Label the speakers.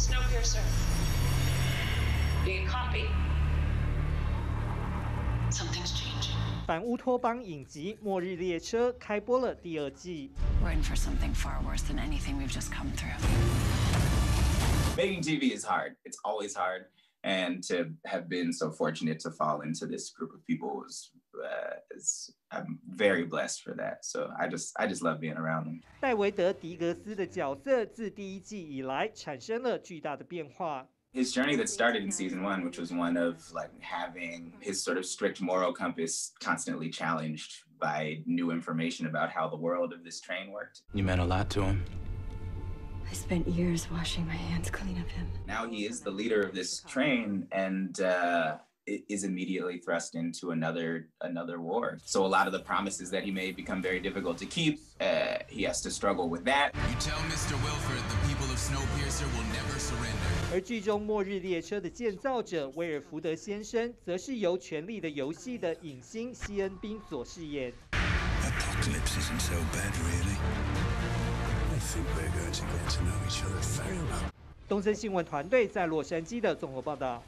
Speaker 1: Snowpiercer. Being copied. Something's changing.
Speaker 2: 反乌托邦影集《末日列车》开播了第二季。
Speaker 3: We're in for something far worse than anything we've just come through.
Speaker 4: Making TV is hard. It's always hard. And to have been so fortunate to fall into this group of people is, uh, is I'm very blessed for that. So I just I just love being around them.
Speaker 2: 戴维德·迪格斯的角色自第一季以来产生了巨大的变化。
Speaker 4: His journey that started in season one, which was one of like having his sort of strict moral compass constantly challenged by new information about how the world of this train worked.
Speaker 5: You meant a lot to him.
Speaker 3: I spent years washing my hands clean of him.
Speaker 4: Now he is the leader of this train and uh, i- is immediately thrust into another another war. So a lot of the promises that he made become very difficult to keep. Uh, he has to struggle with that.
Speaker 6: You tell Mr. Wilford the people of Snowpiercer will never surrender.
Speaker 2: 而剧中末日列车的建造者威尔福德先生，则是由《权力的游戏》的影星西恩宾所饰演。
Speaker 7: Apocalypse isn't so bad, really. I think we're going to get to know each other very well.
Speaker 2: 东森新闻团队在洛杉矶的综合报道。